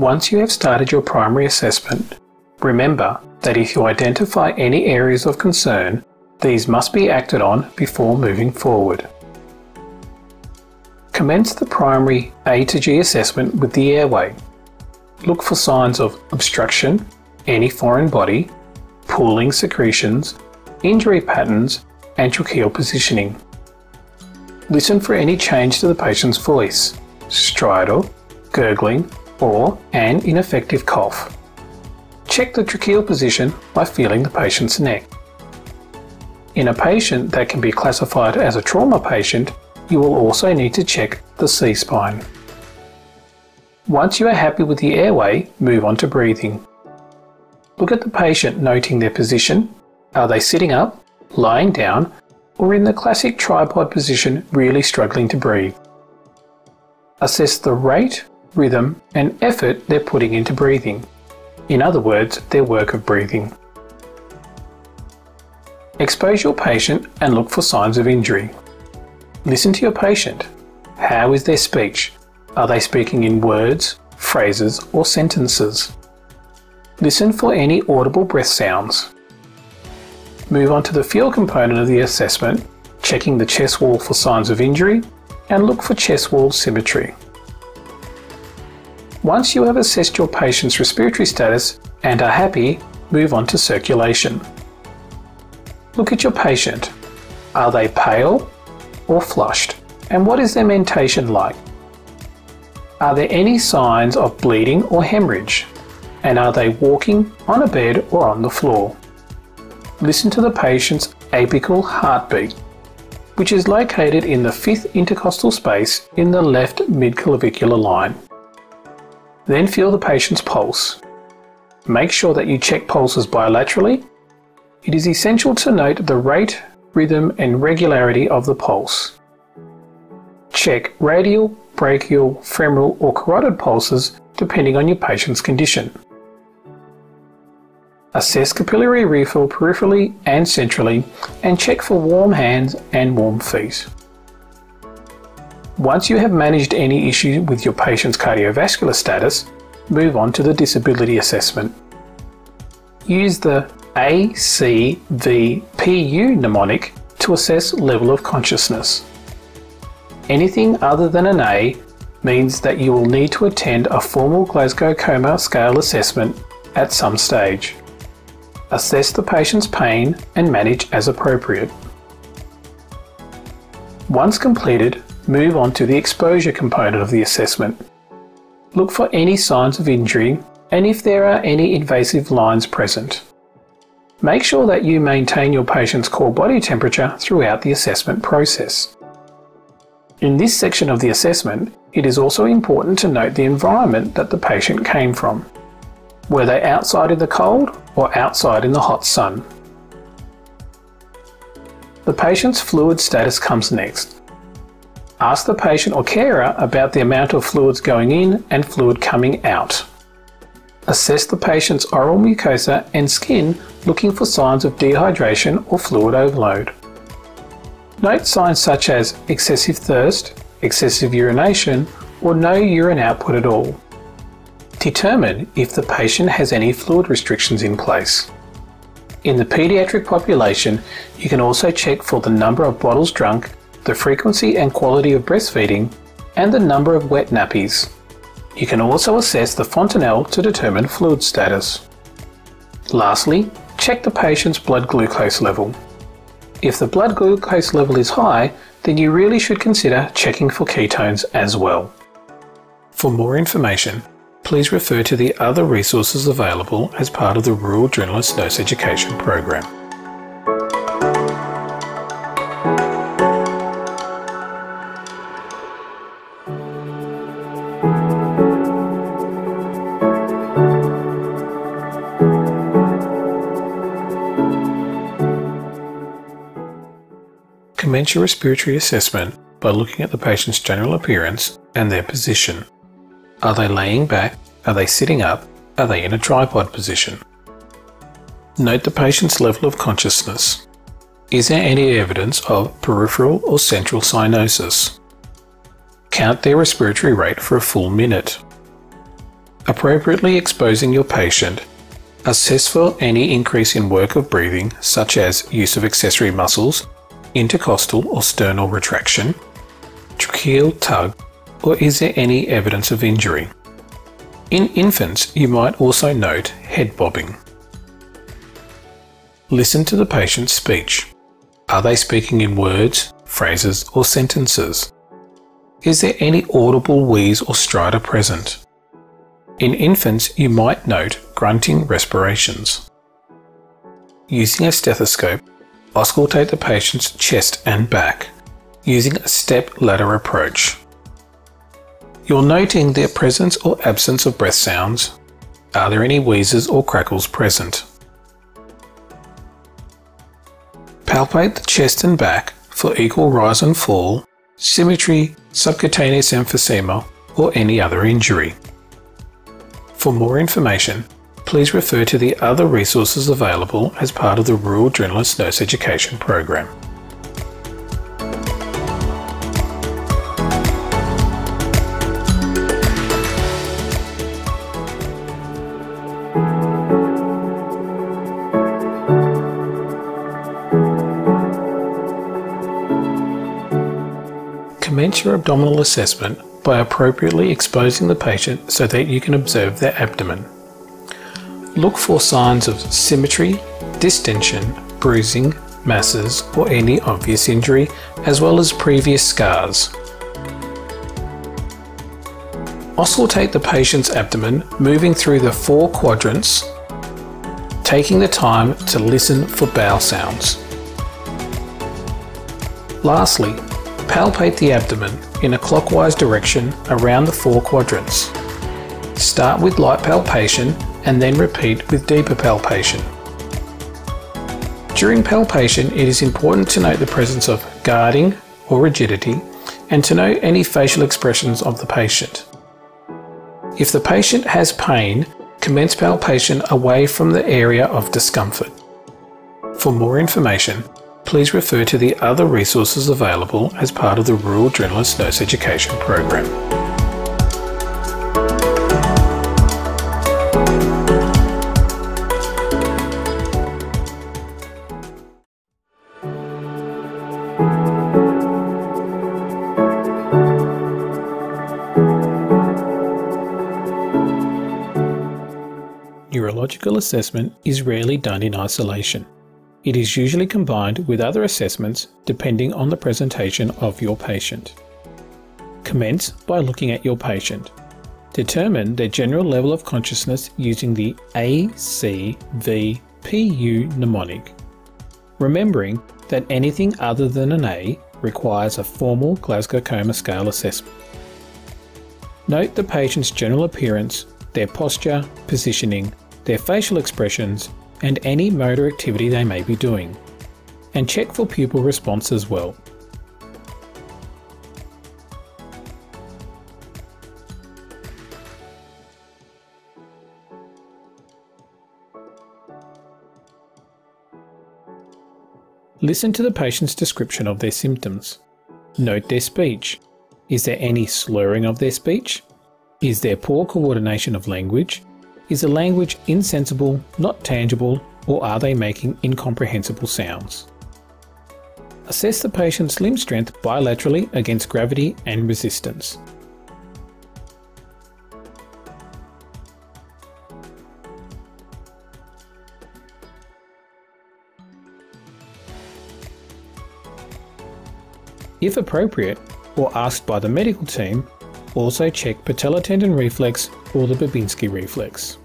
Once you have started your primary assessment, remember that if you identify any areas of concern, these must be acted on before moving forward. Commence the primary A to G assessment with the airway. Look for signs of obstruction, any foreign body, pooling secretions, injury patterns, and tracheal positioning. Listen for any change to the patient's voice, stridor, gurgling, or an ineffective cough. Check the tracheal position by feeling the patient's neck. In a patient that can be classified as a trauma patient, you will also need to check the C-spine. Once you are happy with the airway, move on to breathing. Look at the patient noting their position. Are they sitting up, lying down, or in the classic tripod position really struggling to breathe? Assess the rate, rhythm, and effort they're putting into breathing. In other words, their work of breathing. Expose your patient and look for signs of injury. Listen to your patient. How is their speech? Are they speaking in words, phrases, or sentences? Listen for any audible breath sounds. Move on to the feel component of the assessment, checking the chest wall for signs of injury, and look for chest wall symmetry. Once you have assessed your patient's respiratory status and are happy, move on to circulation. Look at your patient. Are they pale, or flushed? And what is their mentation like? Are there any signs of bleeding or hemorrhage? And are they walking on a bed or on the floor? Listen to the patient's apical heartbeat, which is located in the fifth intercostal space in the left midclavicular line. Then feel the patient's pulse. Make sure that you check pulses bilaterally. It is essential to note the rate rhythm and regularity of the pulse. Check radial, brachial, femoral or carotid pulses depending on your patient's condition. Assess capillary refill peripherally and centrally and check for warm hands and warm feet. Once you have managed any issue with your patient's cardiovascular status, move on to the disability assessment. Use the ACVPU mnemonic to assess level of consciousness. Anything other than an A means that you will need to attend a formal Glasgow Coma Scale assessment at some stage. Assess the patient's pain and manage as appropriate. Once completed, move on to the exposure component of the assessment. Look for any signs of injury and if there are any invasive lines present. Make sure that you maintain your patient's core body temperature throughout the assessment process. In this section of the assessment, it is also important to note the environment that the patient came from. Were they outside in the cold or outside in the hot sun? The patient's fluid status comes next. Ask the patient or carer about the amount of fluids going in and fluid coming out. Assess the patient's oral mucosa and skin looking for signs of dehydration or fluid overload. Note signs such as excessive thirst, excessive urination, or no urine output at all. Determine if the patient has any fluid restrictions in place. In the paediatric population, you can also check for the number of bottles drunk, the frequency and quality of breastfeeding, and the number of wet nappies. You can also assess the fontanelle to determine fluid status. Lastly, check the patient's blood glucose level. If the blood glucose level is high, then you really should consider checking for ketones as well. For more information, please refer to the other resources available as part of the Rural Generalist Nurse Education program. Commence your respiratory assessment by looking at the patient's general appearance and their position. Are they laying back? Are they sitting up? Are they in a tripod position? Note the patient's level of consciousness. Is there any evidence of peripheral or central cyanosis? Count their respiratory rate for a full minute. appropriately exposing your patient, assess for any increase in work of breathing, such as use of accessory muscles, intercostal or sternal retraction, tracheal tug, or is there any evidence of injury? In infants, you might also note head bobbing. Listen to the patient's speech. Are they speaking in words, phrases, or sentences? Is there any audible wheeze or stridor present? In infants, you might note grunting respirations. Using a stethoscope, auscultate the patient's chest and back, using a step ladder approach. You're noting their presence or absence of breath sounds. Are there any wheezes or crackles present? Palpate the chest and back for equal rise and fall, symmetry, subcutaneous emphysema, or any other injury. For more information, please refer to the other resources available as part of the Rural Generalist Nurse Education Program. Commence your abdominal assessment by appropriately exposing the patient so that you can observe their abdomen. Look for signs of symmetry, distension, bruising, masses, or any obvious injury, as well as previous scars. Auscultate the patient's abdomen, moving through the four quadrants, taking the time to listen for bowel sounds. Lastly, palpate the abdomen in a clockwise direction around the four quadrants. Start with light palpation and then repeat with deeper palpation. During palpation, it is important to note the presence of guarding or rigidity and to note any facial expressions of the patient. If the patient has pain, commence palpation away from the area of discomfort. For more information, please refer to the other resources available as part of the Rural Generalist Nurse Education Program. Neurological assessment is rarely done in isolation. It is usually combined with other assessments depending on the presentation of your patient. Commence by looking at your patient. Determine their general level of consciousness using the ACVPU mnemonic, remembering that anything other than an A requires a formal Glasgow Coma Scale assessment. Note the patient's general appearance, their posture, positioning, their facial expressions, and any motor activity they may be doing, and check for pupil response as well. Listen to the patient's description of their symptoms. Note their speech. Is there any slurring of their speech? Is there poor coordination of language? Is the language insensible, not tangible, or are they making incomprehensible sounds? Assess the patient's limb strength bilaterally against gravity and resistance. If appropriate, or asked by the medical team, also check patellar tendon reflex or the Babinski reflex.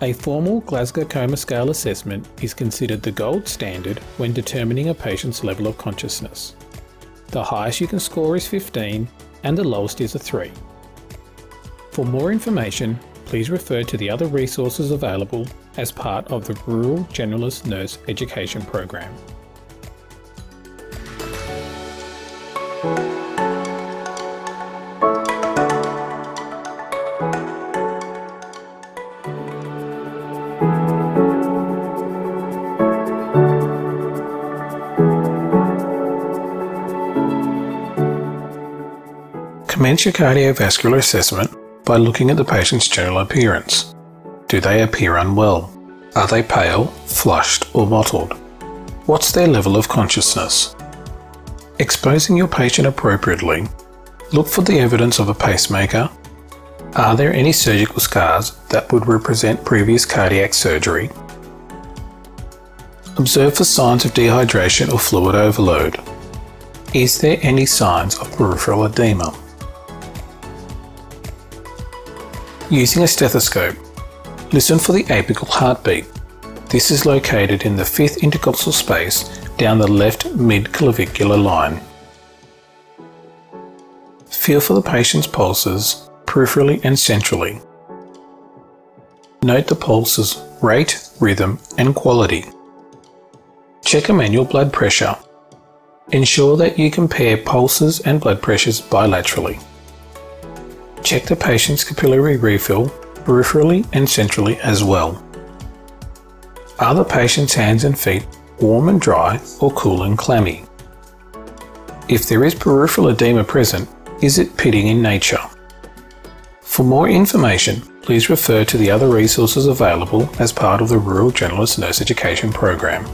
A formal Glasgow Coma Scale assessment is considered the gold standard when determining a patient's level of consciousness. The highest you can score is 15 and the lowest is a 3. For more information, please refer to the other resources available as part of the Rural Generalist Nurse Education Program. Commence your cardiovascular assessment by looking at the patient's general appearance. Do they appear unwell? Are they pale, flushed, or mottled? What's their level of consciousness? Exposing your patient appropriately, look for the evidence of a pacemaker. Are there any surgical scars that would represent previous cardiac surgery? Observe for signs of dehydration or fluid overload. Is there any signs of peripheral edema? Using a stethoscope, listen for the apical heartbeat. This is located in the fifth intercostal space down the left mid-clavicular line. Feel for the patient's pulses peripherally and centrally. Note the pulses rate, rhythm and quality. Check a manual blood pressure. Ensure that you compare pulses and blood pressures bilaterally. Check the patient's capillary refill peripherally and centrally as well. Are the patient's hands and feet warm and dry or cool and clammy? If there is peripheral edema present, is it pitting in nature? For more information, please refer to the other resources available as part of the Rural Generalist Nurse Education Program.